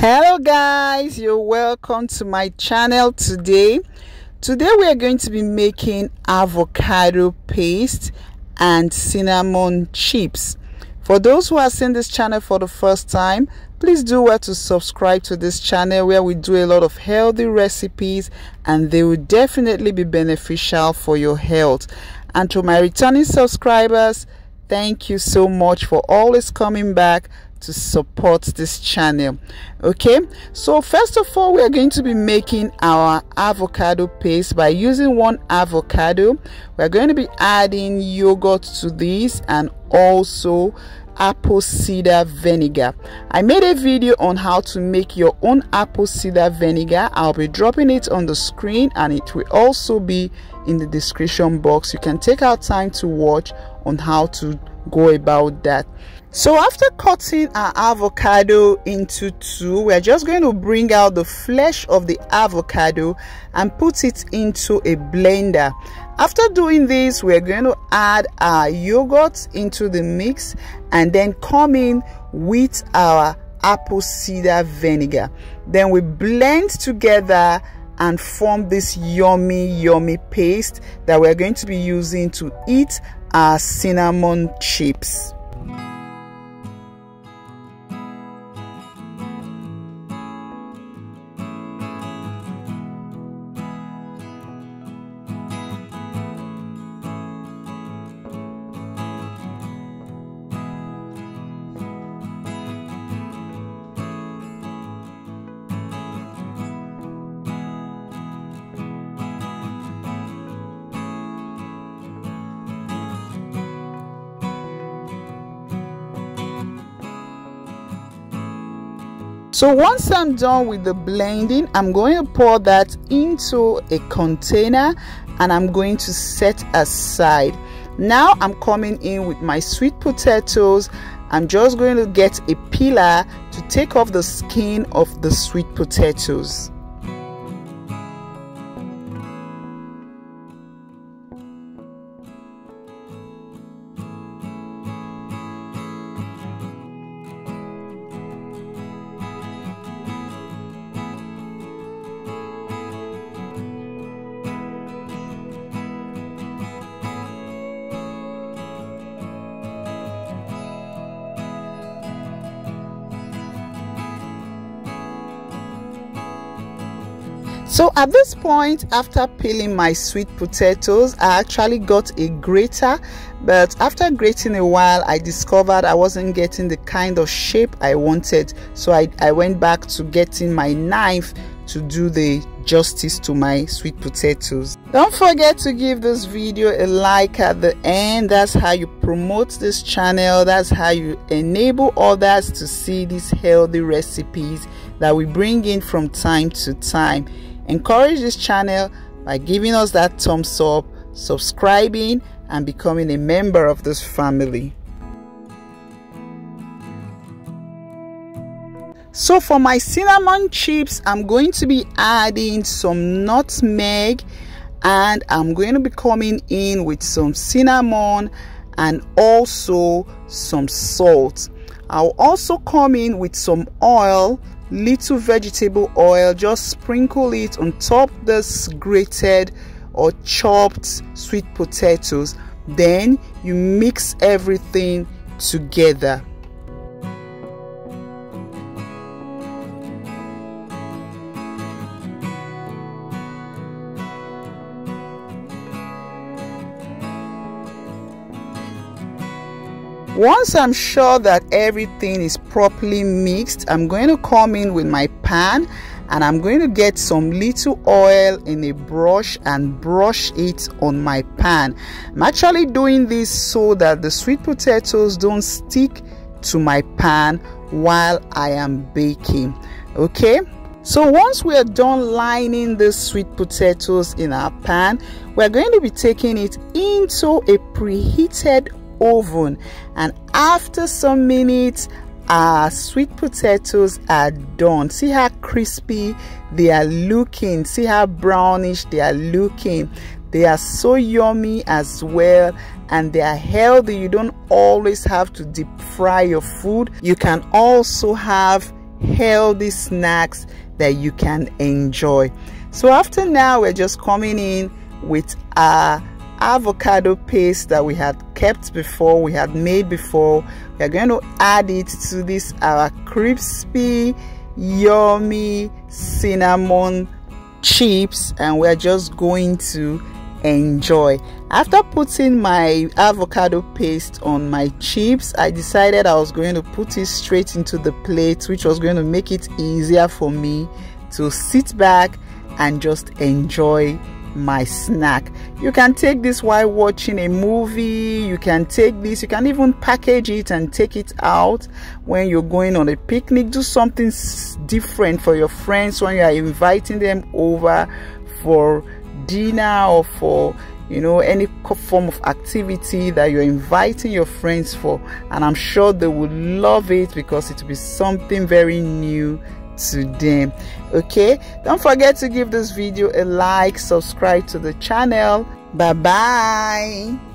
hello guys. You're welcome to my channel today. Today we are going to be making avocado paste and cinnamon chips. For those who are seeing this channel for the first time please do well to subscribe to this channel where we do a lot of healthy recipes and they will definitely be beneficial for your health. And to my returning subscribers thank you so much for always coming back to support this channel okay? So first of all we are going to be making our avocado paste. By using one avocado we're going to be adding yogurt to this and also apple cider vinegar. I made a video on how to make your own apple cider vinegar. I'll be dropping it on the screen and it will also be in the description box. You can take out time to watch on how to go about that. So after cutting our avocado into two we're just going to bring out the flesh of the avocado and put it into a blender. After doing this we're going to add our yogurt into the mix and then come in with our apple cider vinegar. Then we blend together and form this yummy yummy paste that we're going to be using to eat our cinnamon chips So once I'm done with the blending, I'm going to pour that into a container and I'm going to set aside. Now I'm coming in with my sweet potatoes. I'm just going to get a peeler to take off the skin of the sweet potatoes. So at this point, after peeling my sweet potatoes, I actually got a grater. But after grating a while, I discovered I wasn't getting the kind of shape I wanted. So I, I went back to getting my knife to do the justice to my sweet potatoes. Don't forget to give this video a like at the end. That's how you promote this channel. That's how you enable others to see these healthy recipes that we bring in from time to time. Encourage this channel by giving us that thumbs up, subscribing, and becoming a member of this family. So for my cinnamon chips, I'm going to be adding some nutmeg and I'm going to be coming in with some cinnamon and also some salt. I'll also come in with some oil little vegetable oil just sprinkle it on top this grated or chopped sweet potatoes. Then you mix everything together Once I'm sure that everything is properly mixed, I'm going to come in with my pan and I'm going to get some little oil in a brush and brush it on my pan. I'm actually doing this so that the sweet potatoes don't stick to my pan while I am baking. Okay? So once we are done lining the sweet potatoes in our pan, we're going to be taking it into a preheated oven. And after some minutes our sweet potatoes are done. See how crispy they are looking. See how brownish they are looking. They are so yummy as well and they are healthy. You don't always have to deep fry your food. You can also have healthy snacks that you can enjoy. So after now we're just coming in with our avocado paste that we had kept before we had made before. We are going to add it to this our crispy yummy cinnamon chips and we're just going to enjoy. After putting my avocado paste on my chips i decided i was going to put it straight into the plate which was going to make it easier for me to sit back and just enjoy my snack. You can take this while watching a movie. You can take this. You can even package it and take it out when you're going on a picnic. Do something different for your friends when you are inviting them over for dinner or for you know any form of activity that you're inviting your friends for. And i'm sure they will love it because it will be something very new to them. Okay? Don't forget to give this video a like subscribe to the channel. Bye bye